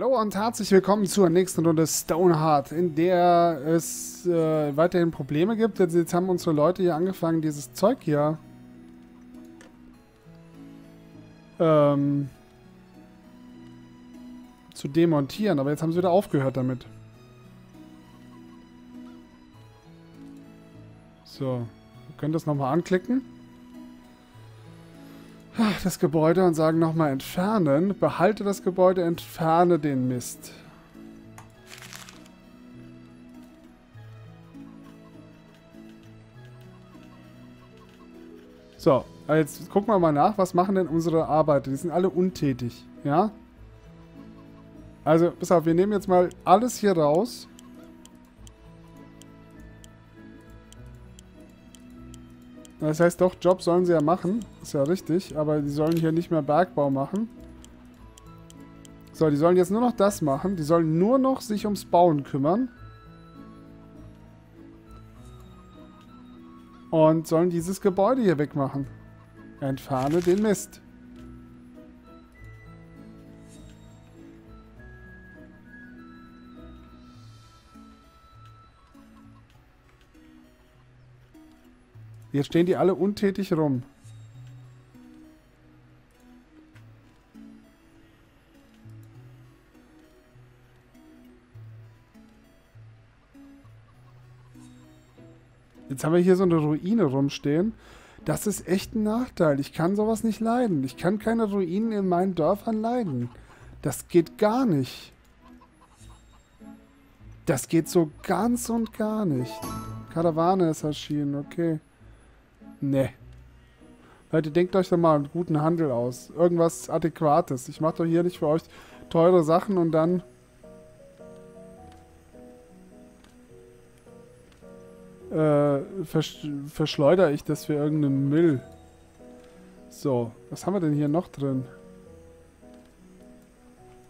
Hallo und herzlich willkommen zur nächsten Runde Stoneheart, in der es äh, weiterhin Probleme gibt. Jetzt, jetzt haben unsere Leute hier angefangen, dieses Zeug hier ähm, zu demontieren, aber jetzt haben sie wieder aufgehört damit. So, wir können das nochmal anklicken das Gebäude und sagen nochmal entfernen. Behalte das Gebäude, entferne den Mist. So, jetzt gucken wir mal nach, was machen denn unsere Arbeiter? Die sind alle untätig, ja? Also, pass auf, wir nehmen jetzt mal alles hier raus. Das heißt doch, Job sollen sie ja machen. Ist ja richtig. Aber die sollen hier nicht mehr Bergbau machen. So, die sollen jetzt nur noch das machen. Die sollen nur noch sich ums Bauen kümmern. Und sollen dieses Gebäude hier wegmachen. Entferne den Mist. Jetzt stehen die alle untätig rum. Jetzt haben wir hier so eine Ruine rumstehen. Das ist echt ein Nachteil. Ich kann sowas nicht leiden. Ich kann keine Ruinen in meinen Dörfern leiden. Das geht gar nicht. Das geht so ganz und gar nicht. Karawane ist erschienen, okay. Nee. Leute, denkt euch doch mal einen guten Handel aus. Irgendwas Adäquates. Ich mache doch hier nicht für euch teure Sachen und dann... Äh, versch verschleudere ich das für irgendeinen Müll. So, was haben wir denn hier noch drin?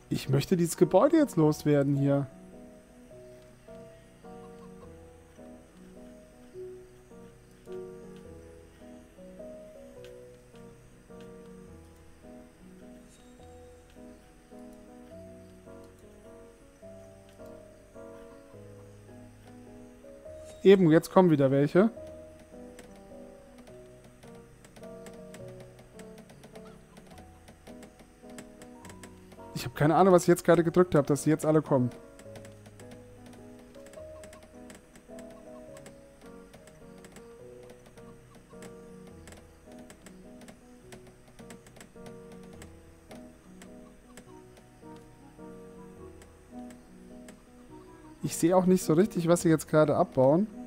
Ich möchte dieses Gebäude jetzt loswerden hier. Eben, jetzt kommen wieder welche. Ich habe keine Ahnung, was ich jetzt gerade gedrückt habe, dass sie jetzt alle kommen. Ich sehe auch nicht so richtig, was sie jetzt gerade abbauen.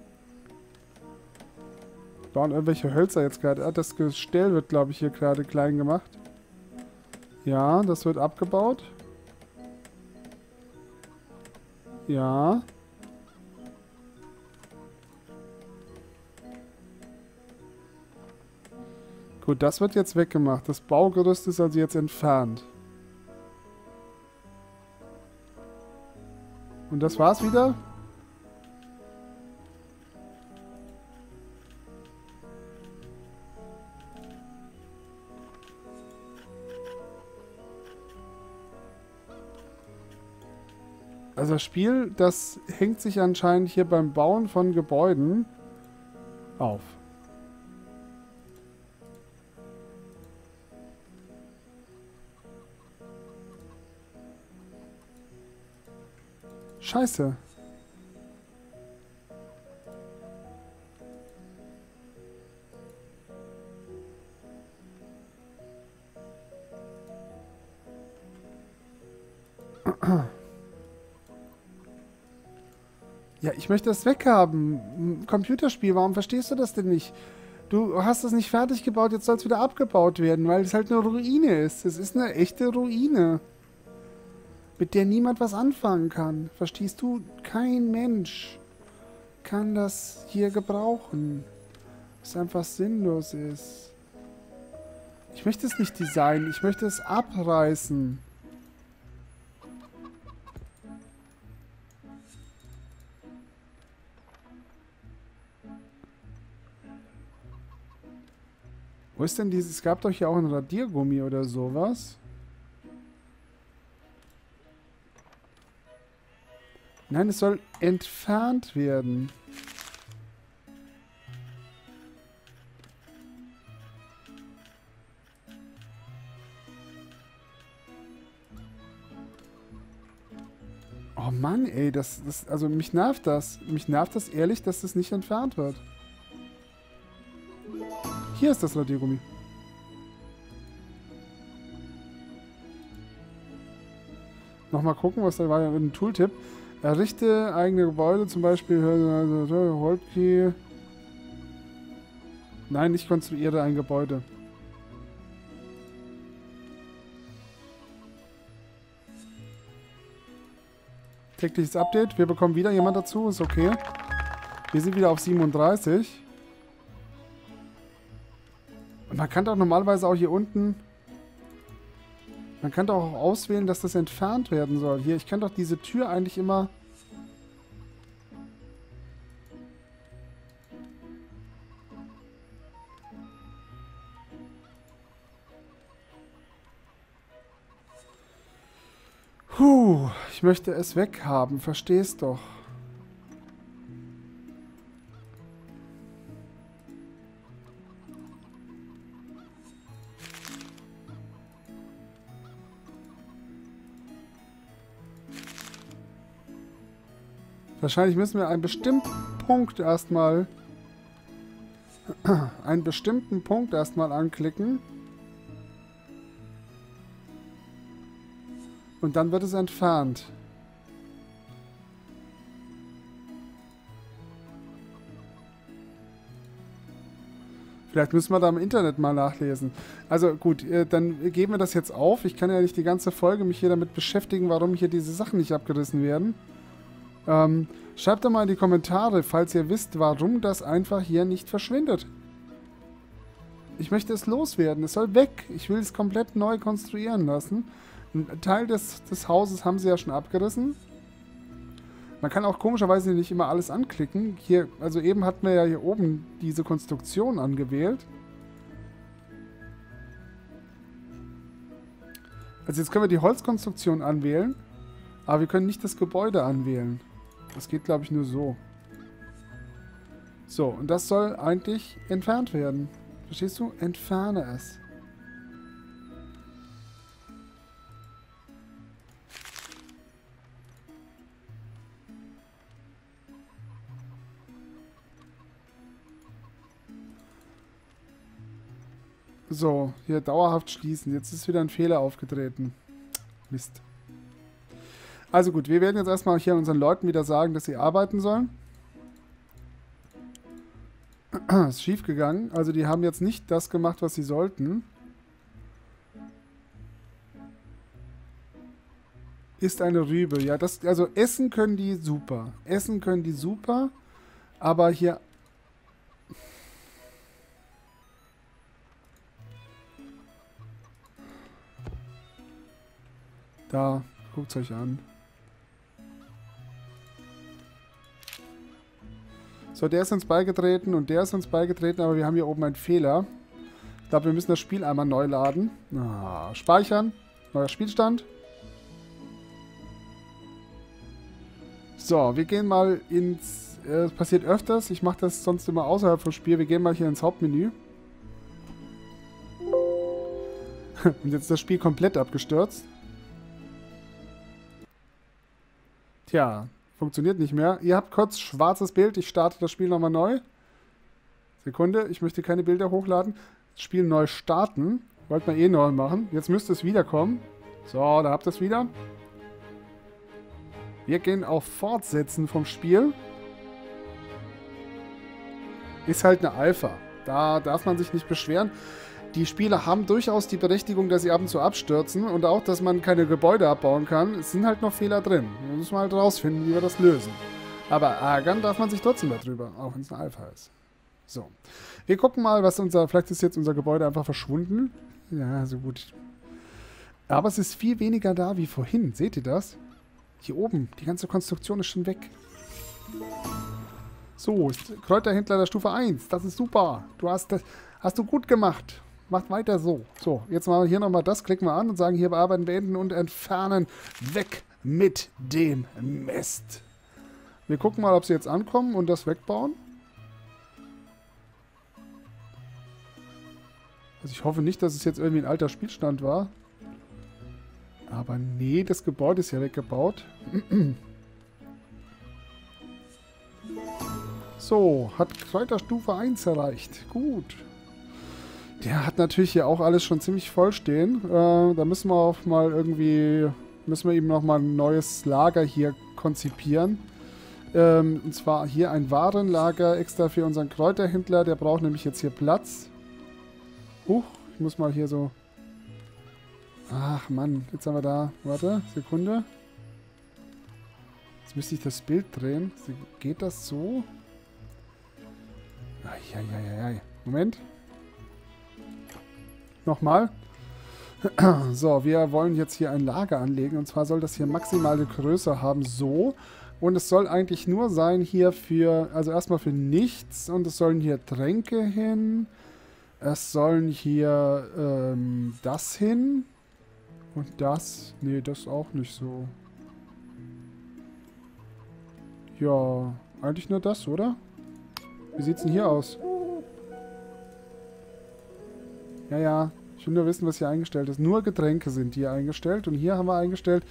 Bauen irgendwelche Hölzer jetzt gerade. Ah, das Gestell wird, glaube ich, hier gerade klein gemacht. Ja, das wird abgebaut. Ja. Gut, das wird jetzt weggemacht. Das Baugerüst ist also jetzt entfernt. Und das war's wieder? Also das Spiel, das hängt sich anscheinend hier beim Bauen von Gebäuden auf. Scheiße. Ich möchte das weghaben. Computerspiel, warum verstehst du das denn nicht? Du hast das nicht fertig gebaut, jetzt soll es wieder abgebaut werden, weil es halt eine Ruine ist. Es ist eine echte Ruine mit der niemand was anfangen kann. Verstehst du? Kein Mensch kann das hier gebrauchen. Was einfach sinnlos ist. Ich möchte es nicht designen, ich möchte es abreißen. Wo ist denn dieses? Es gab doch hier auch ein Radiergummi oder sowas. Nein, es soll entfernt werden. Oh Mann, ey, das, das, also mich nervt das. Mich nervt das ehrlich, dass das nicht entfernt wird. Hier ist das Radiergummi. Nochmal gucken, was da war ja ein Tooltip. Errichte eigene Gebäude, zum Beispiel Holtkey. Nein, ich konstruiere ein Gebäude. Tägliches Update. Wir bekommen wieder jemand dazu. Ist okay. Wir sind wieder auf 37. man kann doch normalerweise auch hier unten... Man kann doch auch auswählen, dass das entfernt werden soll. Hier, ich kann doch diese Tür eigentlich immer... Puh, ich möchte es weghaben, verstehst doch. Wahrscheinlich müssen wir einen bestimmten Punkt erstmal einen bestimmten Punkt erstmal anklicken. Und dann wird es entfernt. Vielleicht müssen wir da im Internet mal nachlesen. Also gut, äh, dann geben wir das jetzt auf. Ich kann ja nicht die ganze Folge mich hier damit beschäftigen, warum hier diese Sachen nicht abgerissen werden. Ähm, schreibt doch mal in die Kommentare, falls ihr wisst, warum das einfach hier nicht verschwindet. Ich möchte es loswerden. Es soll weg. Ich will es komplett neu konstruieren lassen. Ein Teil des, des Hauses haben sie ja schon abgerissen. Man kann auch komischerweise nicht immer alles anklicken. Hier, also eben hatten wir ja hier oben diese Konstruktion angewählt. Also jetzt können wir die Holzkonstruktion anwählen, aber wir können nicht das Gebäude anwählen. Das geht, glaube ich, nur so. So, und das soll eigentlich entfernt werden. Verstehst du? Entferne es. So, hier dauerhaft schließen. Jetzt ist wieder ein Fehler aufgetreten. Mist. Also gut, wir werden jetzt erstmal hier unseren Leuten wieder sagen, dass sie arbeiten sollen. ist schief gegangen. Also die haben jetzt nicht das gemacht, was sie sollten. Ist eine Rübe. Ja, das, also essen können die super. Essen können die super. Aber hier Da, guckt es euch an. So, der ist uns beigetreten und der ist uns beigetreten, aber wir haben hier oben einen Fehler. Ich glaube, wir müssen das Spiel einmal neu laden. Ah, speichern. Neuer Spielstand. So, wir gehen mal ins... Es äh, passiert öfters. Ich mache das sonst immer außerhalb vom Spiel. Wir gehen mal hier ins Hauptmenü. Und jetzt ist das Spiel komplett abgestürzt. Tja, funktioniert nicht mehr. Ihr habt kurz schwarzes Bild. Ich starte das Spiel nochmal neu. Sekunde, ich möchte keine Bilder hochladen. Das Spiel neu starten. Wollte man eh neu machen. Jetzt müsste es wiederkommen. So, da habt ihr es wieder. Wir gehen auf Fortsetzen vom Spiel. Ist halt eine Alpha. Da darf man sich nicht beschweren die Spiele haben durchaus die Berechtigung, dass sie ab und zu abstürzen und auch, dass man keine Gebäude abbauen kann. Es sind halt noch Fehler drin. Wir müssen halt rausfinden, wie wir das lösen. Aber ärgern darf man sich trotzdem darüber, auch wenn es eine Alpha ist. So. Wir gucken mal, was unser. Vielleicht ist jetzt unser Gebäude einfach verschwunden. Ja, so gut. Aber es ist viel weniger da wie vorhin. Seht ihr das? Hier oben. Die ganze Konstruktion ist schon weg. So, Kräuterhändler der Stufe 1. Das ist super. Du hast das. Hast du gut gemacht. Macht weiter so. So, jetzt machen wir hier nochmal das, klicken wir an und sagen hier bearbeiten, beenden und entfernen. Weg mit dem Mist. Wir gucken mal, ob sie jetzt ankommen und das wegbauen. Also ich hoffe nicht, dass es jetzt irgendwie ein alter Spielstand war. Aber nee, das Gebäude ist ja weggebaut. so, hat Kräuterstufe 1 erreicht. Gut. Der hat natürlich hier auch alles schon ziemlich voll stehen. Äh, da müssen wir auch mal irgendwie, müssen wir ihm nochmal ein neues Lager hier konzipieren. Ähm, und zwar hier ein Warenlager extra für unseren Kräuterhändler. Der braucht nämlich jetzt hier Platz. Huch, ich muss mal hier so... Ach Mann, jetzt haben wir da... Warte, Sekunde. Jetzt müsste ich das Bild drehen. Geht das so? Eieieiei. Moment. Nochmal. So, wir wollen jetzt hier ein Lager anlegen. Und zwar soll das hier maximale Größe haben. So. Und es soll eigentlich nur sein hier für... Also erstmal für nichts. Und es sollen hier Tränke hin. Es sollen hier ähm, das hin. Und das. Nee, das auch nicht so. Ja, eigentlich nur das, oder? Wie sieht's denn hier aus? Ja, ja. Ich will nur wissen, was hier eingestellt ist. Nur Getränke sind hier eingestellt. Und hier haben wir eingestellt.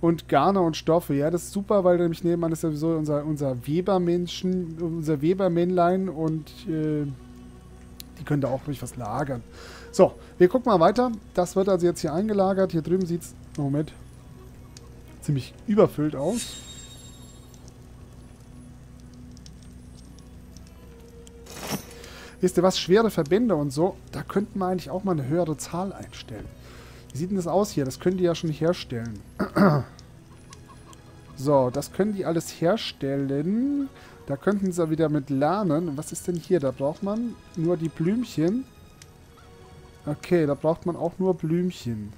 Und Garne und Stoffe. Ja, das ist super, weil nämlich nebenan ist sowieso unser, unser Webermenschen, unser Webermännlein und äh, die können da auch ruhig was lagern. So, wir gucken mal weiter. Das wird also jetzt hier eingelagert. Hier drüben sieht es, Moment, ziemlich überfüllt aus. Wisst ihr was? Schwere Verbände und so, da könnten wir eigentlich auch mal eine höhere Zahl einstellen. Wie sieht denn das aus hier? Das können die ja schon herstellen. so, das können die alles herstellen. Da könnten sie wieder mit lernen. Was ist denn hier? Da braucht man nur die Blümchen. Okay, da braucht man auch nur Blümchen.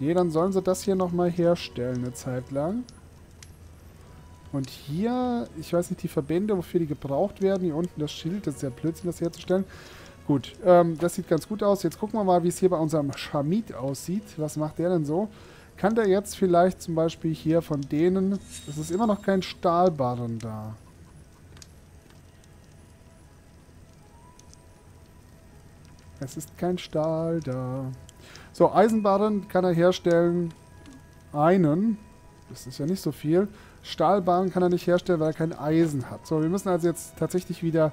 Nee, dann sollen sie das hier nochmal herstellen eine Zeit lang. Und hier, ich weiß nicht, die Verbände, wofür die gebraucht werden. Hier unten das Schild, das ist ja Blödsinn, das herzustellen. Gut, ähm, das sieht ganz gut aus. Jetzt gucken wir mal, wie es hier bei unserem Schamid aussieht. Was macht der denn so? Kann der jetzt vielleicht zum Beispiel hier von denen... Es ist immer noch kein Stahlbarren da. Es ist kein Stahl da. So, Eisenbarren kann er herstellen. Einen. Das ist ja nicht so viel. Stahlbahn kann er nicht herstellen, weil er kein Eisen hat. So, wir müssen also jetzt tatsächlich wieder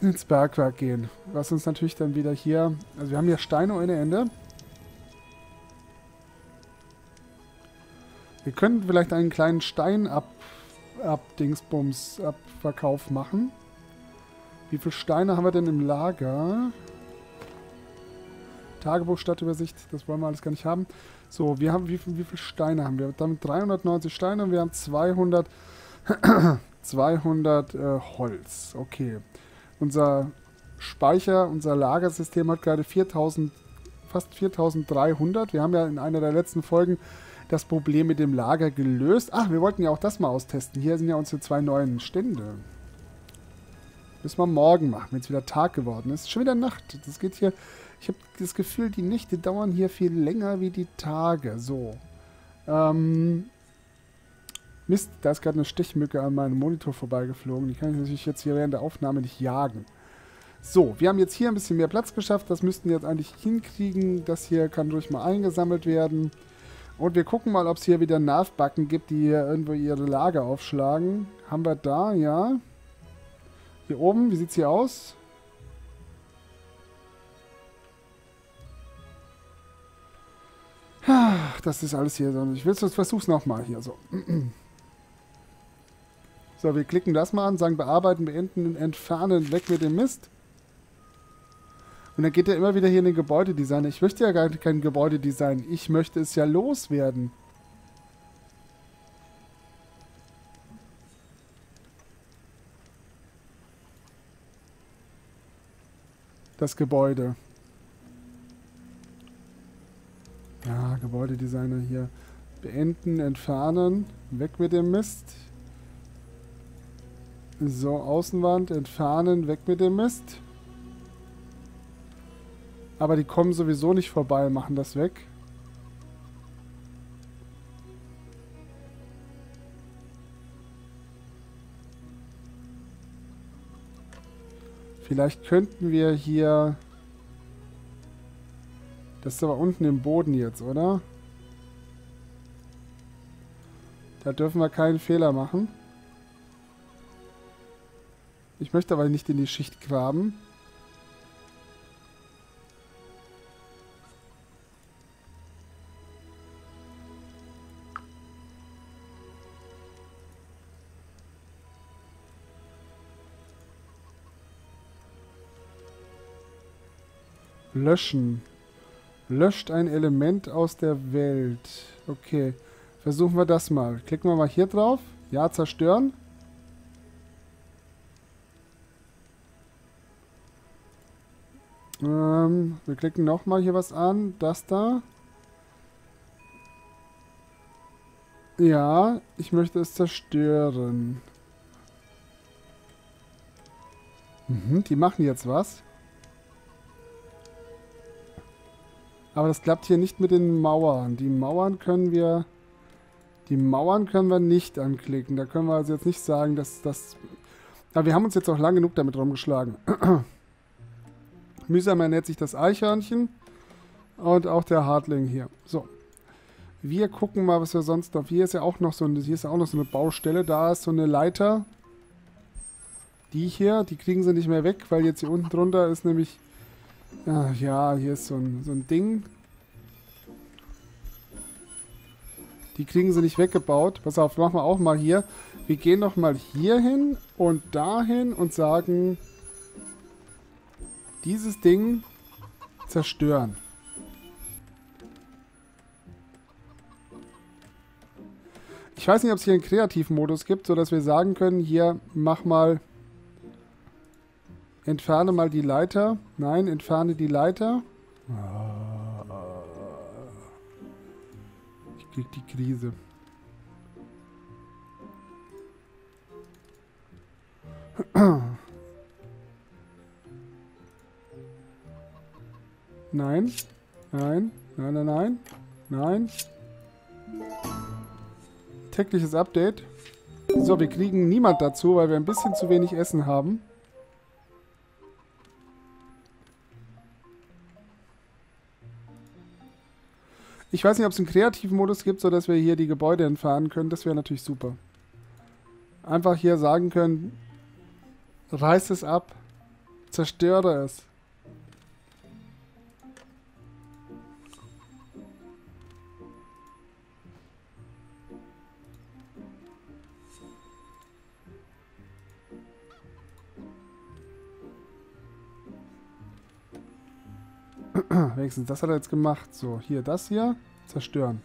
ins Bergwerk gehen. Was uns natürlich dann wieder hier... Also wir haben hier Steine ohne Ende. Wir können vielleicht einen kleinen Stein ab, ab Dingsbums, ab Verkauf machen. Wie viele Steine haben wir denn im Lager? Tagebuch, Stadtübersicht, das wollen wir alles gar nicht haben. So, wir haben, wie, wie viele Steine haben wir? Damit 390 Steine und wir haben 200, 200 äh, Holz. Okay. Unser Speicher, unser Lagersystem hat gerade 4000, fast 4300. Wir haben ja in einer der letzten Folgen das Problem mit dem Lager gelöst. Ach, wir wollten ja auch das mal austesten. Hier sind ja unsere zwei neuen Stände. Müssen wir morgen machen, wenn es wieder Tag geworden ist. Schon wieder Nacht. Das geht hier ich habe das Gefühl, die Nächte dauern hier viel länger wie die Tage. So. Ähm, Mist, da ist gerade eine Stichmücke an meinem Monitor vorbeigeflogen. Die kann ich natürlich jetzt hier während der Aufnahme nicht jagen. So, wir haben jetzt hier ein bisschen mehr Platz geschafft. Das müssten wir jetzt eigentlich hinkriegen. Das hier kann ruhig mal eingesammelt werden. Und wir gucken mal, ob es hier wieder Nervbacken gibt, die hier irgendwo ihre Lager aufschlagen. Haben wir da, ja. Hier oben, wie sieht es hier aus? Das ist alles hier so. Ich will es versuch's nochmal hier so. So, wir klicken das mal an, sagen bearbeiten, beenden, entfernen, weg mit dem Mist. Und dann geht er immer wieder hier in den Gebäudedesign. Ich möchte ja gar kein Gebäudedesign. Ich möchte es ja loswerden. Das Gebäude. Ja, Gebäudedesigner hier. Beenden, entfernen. Weg mit dem Mist. So, Außenwand, entfernen, weg mit dem Mist. Aber die kommen sowieso nicht vorbei, machen das weg. Vielleicht könnten wir hier das ist aber unten im Boden jetzt, oder? Da dürfen wir keinen Fehler machen. Ich möchte aber nicht in die Schicht graben. Löschen. Löscht ein Element aus der Welt. Okay. Versuchen wir das mal. Klicken wir mal hier drauf. Ja, zerstören. Ähm, wir klicken nochmal hier was an. Das da. Ja, ich möchte es zerstören. Mhm, die machen jetzt was. Aber das klappt hier nicht mit den Mauern. Die Mauern können wir... Die Mauern können wir nicht anklicken. Da können wir also jetzt nicht sagen, dass das... Aber wir haben uns jetzt auch lang genug damit rumgeschlagen. Mühsam ernährt sich das Eichhörnchen. Und auch der Hartling hier. So. Wir gucken mal, was wir sonst noch... Hier ist ja auch noch so, hier ist ja auch noch so eine Baustelle. Da ist so eine Leiter. Die hier, die kriegen sie nicht mehr weg, weil jetzt hier unten drunter ist nämlich Ach ja, hier ist so ein, so ein Ding. Die kriegen sie nicht weggebaut. Pass auf, machen wir auch mal hier. Wir gehen noch mal hier hin und dahin und sagen, dieses Ding zerstören. Ich weiß nicht, ob es hier einen kreativen Modus gibt, sodass wir sagen können, hier mach mal Entferne mal die Leiter. Nein, entferne die Leiter. Ich krieg die Krise. Nein. Nein. Nein, nein, nein. Nein. Tägliches Update. So, wir kriegen niemand dazu, weil wir ein bisschen zu wenig Essen haben. Ich weiß nicht, ob es einen kreativen Modus gibt, sodass wir hier die Gebäude entfahren können. Das wäre natürlich super. Einfach hier sagen können, reiß es ab, zerstöre es. Wenigstens das hat er jetzt gemacht. So, hier, das hier. Zerstören.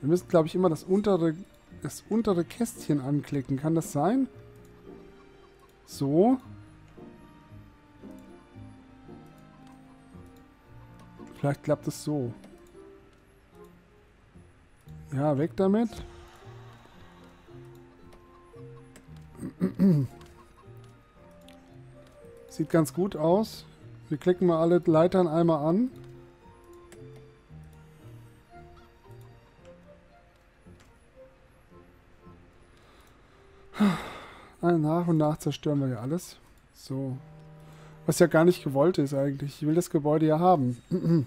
Wir müssen, glaube ich, immer das untere, das untere Kästchen anklicken. Kann das sein? So. Vielleicht klappt es so. Ja, weg damit. Sieht ganz gut aus. Wir klicken mal alle Leitern einmal an. Nach und nach zerstören wir ja alles. So. Was ja gar nicht gewollt ist eigentlich. Ich will das Gebäude ja haben.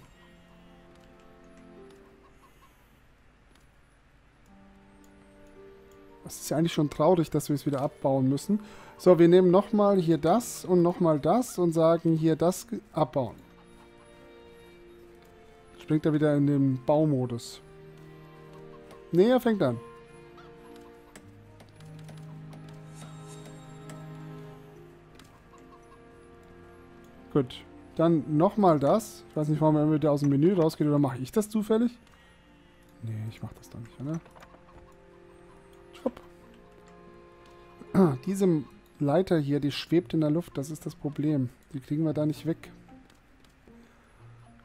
Das ist ja eigentlich schon traurig, dass wir es wieder abbauen müssen. So, wir nehmen nochmal hier das und nochmal das und sagen hier das abbauen. Springt er wieder in den Baumodus. Ne, er fängt an. Gut. Dann nochmal das. Ich weiß nicht, warum er wieder aus dem Menü rausgeht. Oder mache ich das zufällig? Nee, ich mache das doch nicht, oder? Diese Leiter hier, die schwebt in der Luft. Das ist das Problem. Die kriegen wir da nicht weg.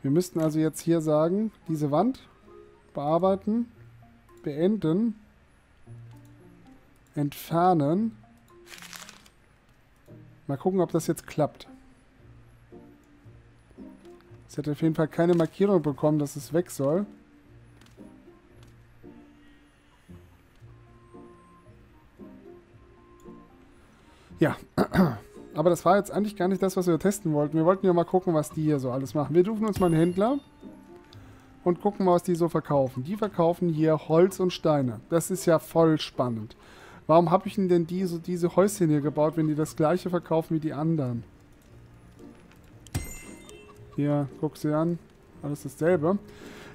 Wir müssten also jetzt hier sagen, diese Wand bearbeiten, beenden, entfernen. Mal gucken, ob das jetzt klappt. Es hat auf jeden Fall keine Markierung bekommen, dass es weg soll. Ja. Aber das war jetzt eigentlich gar nicht das, was wir testen wollten. Wir wollten ja mal gucken, was die hier so alles machen. Wir rufen uns mal einen Händler und gucken mal, was die so verkaufen. Die verkaufen hier Holz und Steine. Das ist ja voll spannend. Warum habe ich denn die, so diese Häuschen hier gebaut, wenn die das gleiche verkaufen wie die anderen? Hier, guck sie an. Alles dasselbe.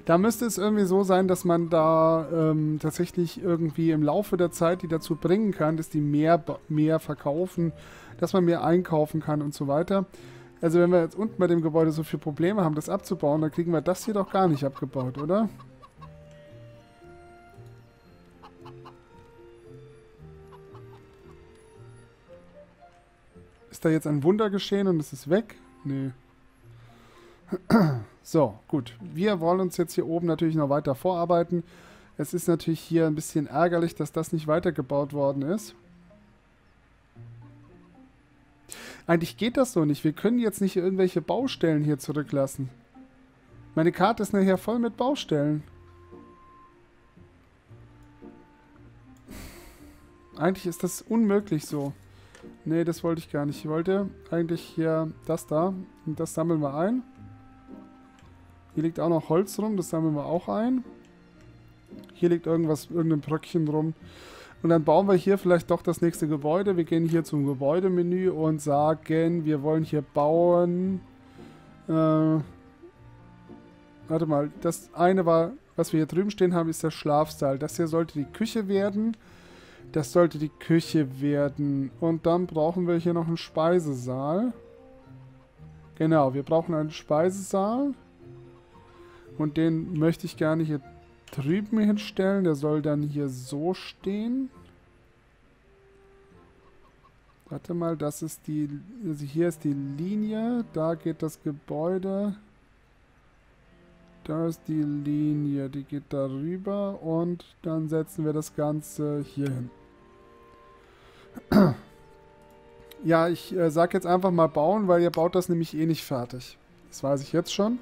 Da müsste es irgendwie so sein, dass man da ähm, tatsächlich irgendwie im Laufe der Zeit die dazu bringen kann, dass die mehr, mehr verkaufen, dass man mehr einkaufen kann und so weiter. Also wenn wir jetzt unten bei dem Gebäude so viele Probleme haben, das abzubauen, dann kriegen wir das hier doch gar nicht abgebaut, oder? Ist da jetzt ein Wunder geschehen und es ist weg? Nee. So, gut. Wir wollen uns jetzt hier oben natürlich noch weiter vorarbeiten. Es ist natürlich hier ein bisschen ärgerlich, dass das nicht weitergebaut worden ist. Eigentlich geht das so nicht. Wir können jetzt nicht irgendwelche Baustellen hier zurücklassen. Meine Karte ist nachher voll mit Baustellen. Eigentlich ist das unmöglich so. Nee, das wollte ich gar nicht. Ich wollte eigentlich hier das da. Und das sammeln wir ein. Hier liegt auch noch Holz rum, das sammeln wir auch ein. Hier liegt irgendwas, irgendein Bröckchen rum. Und dann bauen wir hier vielleicht doch das nächste Gebäude. Wir gehen hier zum Gebäudemenü und sagen, wir wollen hier bauen. Äh, warte mal, das eine war, was wir hier drüben stehen haben, ist der Schlafsaal. Das hier sollte die Küche werden. Das sollte die Küche werden. Und dann brauchen wir hier noch einen Speisesaal. Genau, wir brauchen einen Speisesaal. Und den möchte ich gerne hier drüben hinstellen. Der soll dann hier so stehen. Warte mal, das ist die... Also hier ist die Linie. Da geht das Gebäude. Da ist die Linie. Die geht darüber. Und dann setzen wir das Ganze hier hin. Ja, ich äh, sag jetzt einfach mal bauen, weil ihr baut das nämlich eh nicht fertig. Das weiß ich jetzt schon.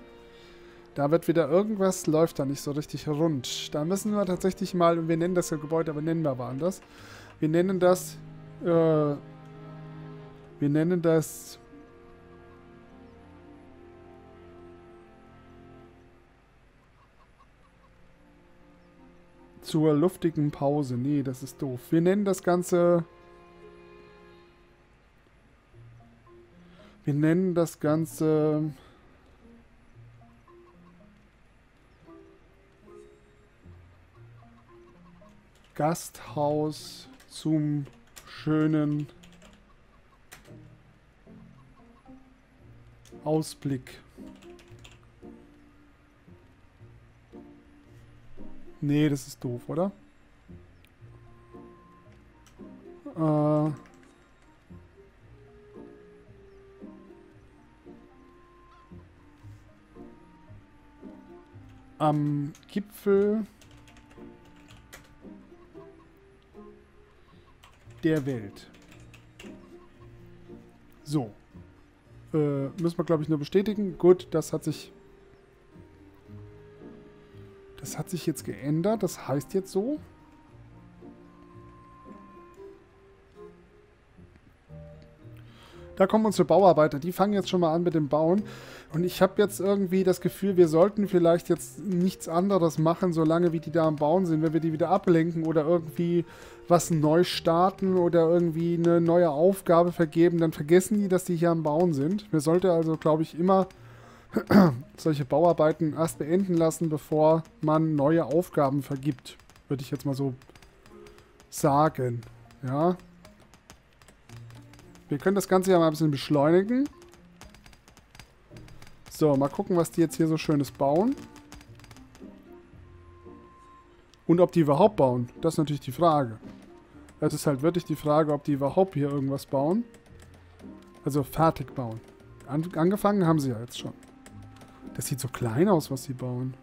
Da wird wieder irgendwas, läuft da nicht so richtig rund. Da müssen wir tatsächlich mal, wir nennen das ja Gebäude, aber nennen wir aber anders. Wir nennen das, äh, wir nennen das zur luftigen Pause. Nee, das ist doof. Wir nennen das Ganze... Wir nennen das Ganze... Gasthaus zum schönen Ausblick. Nee, das ist doof, oder? Äh... Am Gipfel der Welt. So. Äh, müssen wir, glaube ich, nur bestätigen. Gut, das hat sich... Das hat sich jetzt geändert. Das heißt jetzt so. Da kommen unsere Bauarbeiter, die fangen jetzt schon mal an mit dem Bauen. Und ich habe jetzt irgendwie das Gefühl, wir sollten vielleicht jetzt nichts anderes machen, solange wie die da am Bauen sind. Wenn wir die wieder ablenken oder irgendwie was neu starten oder irgendwie eine neue Aufgabe vergeben, dann vergessen die, dass die hier am Bauen sind. Wir sollten also, glaube ich, immer solche Bauarbeiten erst beenden lassen, bevor man neue Aufgaben vergibt. Würde ich jetzt mal so sagen. Ja, wir können das Ganze ja mal ein bisschen beschleunigen. So, mal gucken, was die jetzt hier so Schönes bauen. Und ob die überhaupt bauen. Das ist natürlich die Frage. Das ist halt wirklich die Frage, ob die überhaupt hier irgendwas bauen. Also fertig bauen. An angefangen haben sie ja jetzt schon. Das sieht so klein aus, was sie bauen.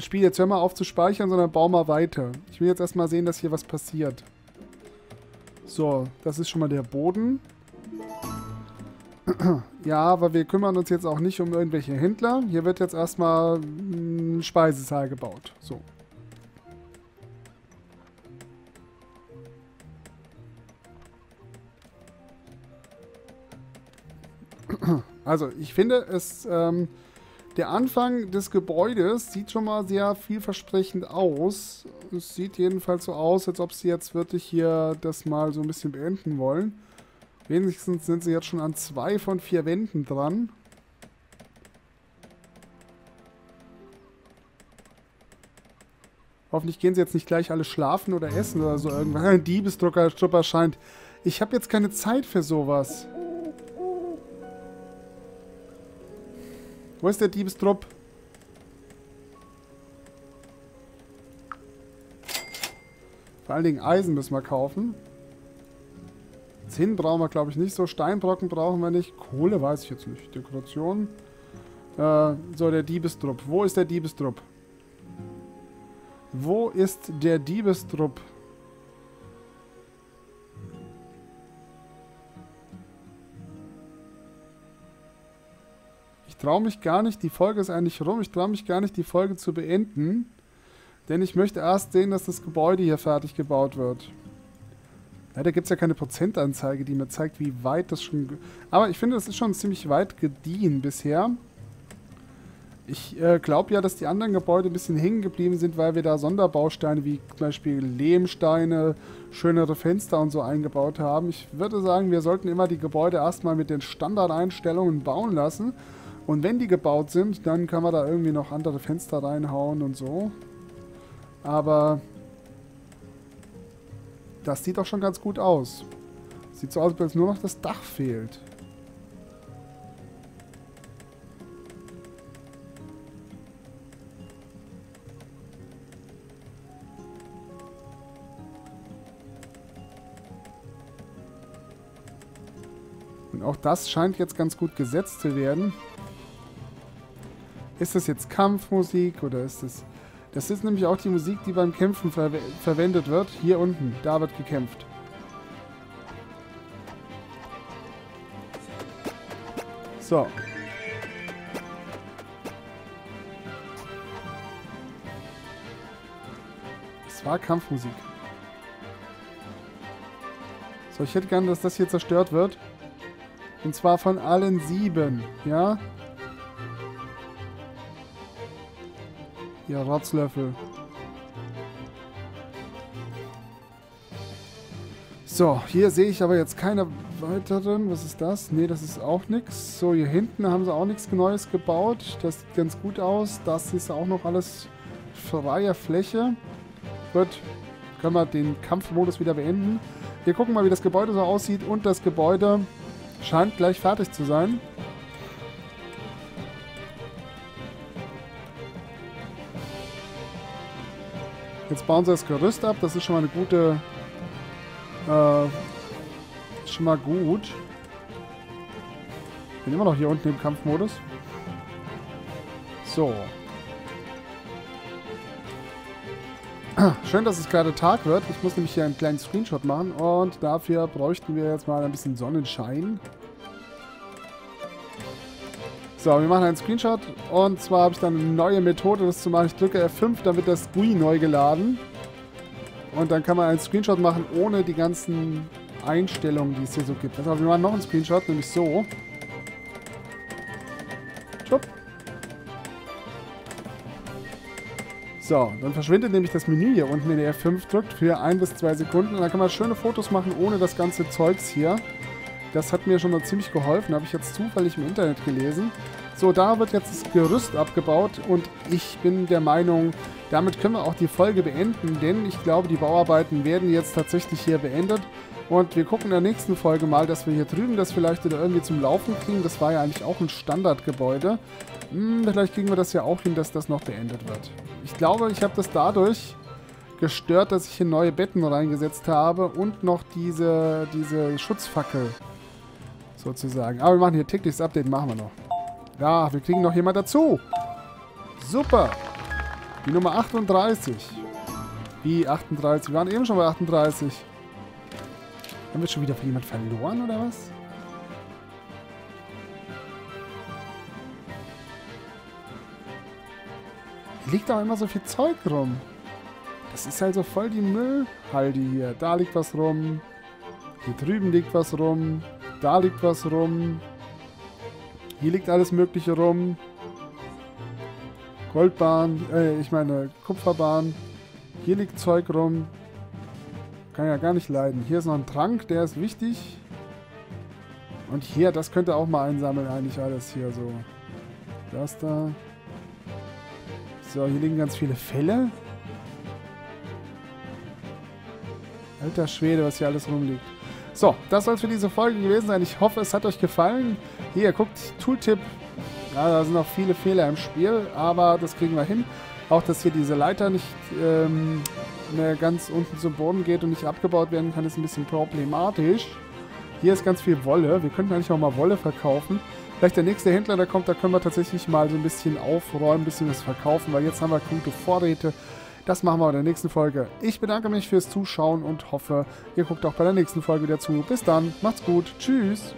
Spiel, jetzt hör mal auf zu speichern, sondern bau mal weiter. Ich will jetzt erstmal sehen, dass hier was passiert. So, das ist schon mal der Boden. Ja, aber wir kümmern uns jetzt auch nicht um irgendwelche Händler. Hier wird jetzt erstmal ein Speisesaal gebaut. So. Also, ich finde, es, ähm, der Anfang des Gebäudes sieht schon mal sehr vielversprechend aus. Es sieht jedenfalls so aus, als ob sie jetzt wirklich hier das mal so ein bisschen beenden wollen. Wenigstens sind sie jetzt schon an zwei von vier Wänden dran. Hoffentlich gehen sie jetzt nicht gleich alle schlafen oder essen oder so irgendwas. Ein Diebesdrucker scheint. Ich habe jetzt keine Zeit für sowas. Wo ist der Diebestrupp? Vor allen Dingen Eisen müssen wir kaufen. Zinn brauchen wir, glaube ich, nicht so. Steinbrocken brauchen wir nicht. Kohle weiß ich jetzt nicht. Dekoration. Äh, so, der Diebestrupp. Wo ist der Diebestrupp? Wo ist der Diebestrupp? Traue mich gar nicht, die Folge ist eigentlich rum, ich traue mich gar nicht, die Folge zu beenden. Denn ich möchte erst sehen, dass das Gebäude hier fertig gebaut wird. Leider gibt es ja keine Prozentanzeige, die mir zeigt, wie weit das schon... Aber ich finde, das ist schon ziemlich weit gediehen bisher. Ich äh, glaube ja, dass die anderen Gebäude ein bisschen hängen geblieben sind, weil wir da Sonderbausteine wie zum Beispiel Lehmsteine, schönere Fenster und so eingebaut haben. Ich würde sagen, wir sollten immer die Gebäude erstmal mit den Standardeinstellungen bauen lassen. Und wenn die gebaut sind, dann kann man da irgendwie noch andere Fenster reinhauen und so. Aber das sieht doch schon ganz gut aus. Sieht so aus, als nur noch das Dach fehlt. Und auch das scheint jetzt ganz gut gesetzt zu werden. Ist das jetzt Kampfmusik oder ist das... Das ist nämlich auch die Musik, die beim Kämpfen ver verwendet wird. Hier unten, da wird gekämpft. So. Es war Kampfmusik. So, ich hätte gerne, dass das hier zerstört wird. Und zwar von allen sieben, ja? Ihr Rotzlöffel. So, hier sehe ich aber jetzt keine weiteren. Was ist das? Ne, das ist auch nichts. So, hier hinten haben sie auch nichts Neues gebaut. Das sieht ganz gut aus. Das ist auch noch alles freie Fläche. Gut, können wir den Kampfmodus wieder beenden. Wir gucken mal, wie das Gebäude so aussieht. Und das Gebäude scheint gleich fertig zu sein. Jetzt bauen sie das Gerüst ab. Das ist schon mal eine gute... Äh, schon mal gut. Bin immer noch hier unten im Kampfmodus. So. Schön, dass es gerade Tag wird. Ich muss nämlich hier einen kleinen Screenshot machen und dafür bräuchten wir jetzt mal ein bisschen Sonnenschein. So, wir machen einen Screenshot und zwar habe ich dann eine neue Methode, das zu machen. Ich drücke F5, dann wird das GUI neu geladen. Und dann kann man einen Screenshot machen, ohne die ganzen Einstellungen, die es hier so gibt. Also wir machen noch einen Screenshot, nämlich so. Schupp. So, dann verschwindet nämlich das Menü hier unten, wenn ihr F5 drückt, für ein bis zwei Sekunden. Und dann kann man schöne Fotos machen, ohne das ganze Zeugs hier. Das hat mir schon mal ziemlich geholfen, habe ich jetzt zufällig im Internet gelesen. So, da wird jetzt das Gerüst abgebaut und ich bin der Meinung, damit können wir auch die Folge beenden, denn ich glaube, die Bauarbeiten werden jetzt tatsächlich hier beendet. Und wir gucken in der nächsten Folge mal, dass wir hier drüben das vielleicht wieder irgendwie zum Laufen kriegen. Das war ja eigentlich auch ein Standardgebäude. Hm, vielleicht kriegen wir das ja auch hin, dass das noch beendet wird. Ich glaube, ich habe das dadurch gestört, dass ich hier neue Betten reingesetzt habe und noch diese, diese Schutzfackel sozusagen. Aber wir machen hier tägliches Update, machen wir noch. Ja, wir kriegen noch jemand dazu. Super. Die Nummer 38. Wie 38? Wir waren eben schon bei 38. Haben wir schon wieder jemand verloren, oder was? Liegt auch immer so viel Zeug rum. Das ist also voll die Müllhalde hier. Da liegt was rum. Hier drüben liegt was rum. Da liegt was rum. Hier liegt alles mögliche rum. Goldbahn, äh, ich meine Kupferbahn. Hier liegt Zeug rum. Kann ja gar nicht leiden. Hier ist noch ein Trank, der ist wichtig. Und hier, das könnte auch mal einsammeln, eigentlich alles hier so. Das da. So, hier liegen ganz viele Fälle. Alter Schwede, was hier alles rumliegt. So, das soll es für diese Folge gewesen sein. Ich hoffe, es hat euch gefallen. Hier, guckt, Tooltip. Ja, da sind noch viele Fehler im Spiel, aber das kriegen wir hin. Auch, dass hier diese Leiter nicht ähm, mehr ganz unten zum Boden geht und nicht abgebaut werden kann, ist ein bisschen problematisch. Hier ist ganz viel Wolle. Wir könnten eigentlich auch mal Wolle verkaufen. Vielleicht der nächste Händler, der kommt, da können wir tatsächlich mal so ein bisschen aufräumen, ein bisschen was verkaufen, weil jetzt haben wir gute Vorräte. Das machen wir in der nächsten Folge. Ich bedanke mich fürs Zuschauen und hoffe, ihr guckt auch bei der nächsten Folge wieder zu. Bis dann, macht's gut, tschüss.